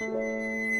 Música